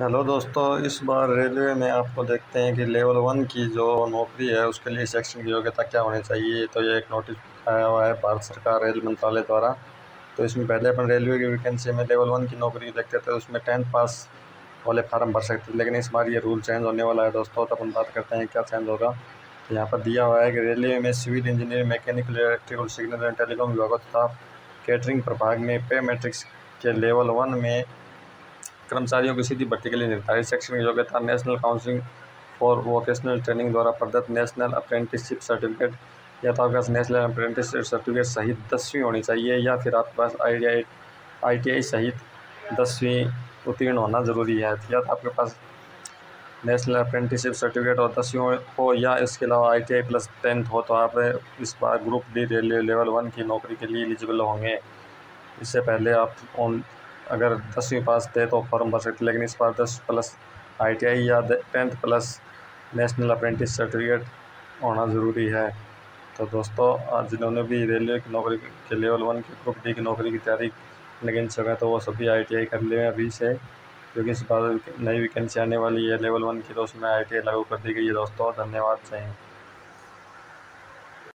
Hello दोस्तों, इस बार railway में आपको देखते हैं कि लेवल वन की जो नौकरी है, उसके लिए सेक्शन की योग्यता क्या होनी चाहिए? तो ये एक नोटिस आया हुआ है भारत सरकार रेल मंत्रालय द्वारा। तो इसमें पहले अपन रेलवे की वैकेंसी में लेवल वन की नौकरी देखते थे, उसमें टेंथ पास वाले फार्म भर सकते थे। लेकिन इस बार ये रूल चेंज होने वाला है दोस्तों तो अपन बात करते हैं क्या चेंज होगा। तो यहाँ पर दिया हुआ है कि रेलवे में civil engineer mechanical electrical signal and telecom विभागों तथा कैटरिंग प्रभाग में पे मैट्रिक्स के लेवल वन में कर्मचारियों की सीधी भर्ती के लिए निर्धारित शैक्षणिक योग्यता national counselling for vocational training द्वारा प्रदत्त नेशनल अप्रेंटिसशिप सर्टिफिकेट या तो आपके पास नेशनल अप्रेंटिसशिप सर्टिफिकेट सहित दसवीं होनी चाहिए या फिर आपके पास आई आई टी आई सहित दसवीं उत्तीर्ण होना ज़रूरी है। या तो आपके पास नेशनल अप्रेंटिसशिप सर्टिफिकेट और दसवीं हो या इसके अलावा I T I plus tenth हो तो आप इस बार group D railway level one की नौकरी के लिए एलिजिबल होंगे। इससे पहले आप अगर दसवीं पास थे तो फॉर्म भर सकते, लेकिन इस बार दस प्लस आईटीआई या tenth plus national apprentice certificate होना ज़रूरी है। तो दोस्तों, आज जिन्होंने भी रेलवे की नौकरी के लेवल वन की, ग्रुप डी की नौकरी की तैयारी लेकिन सका तो वो सभी आईटीआई कर ले अभी से, क्योंकि इस बार नई वैकेंसी आने वाली है, लेवल वन की तो उसमें आईटीआई लागू कर दी गई है। दोस्तों, धन्यवाद चाहिए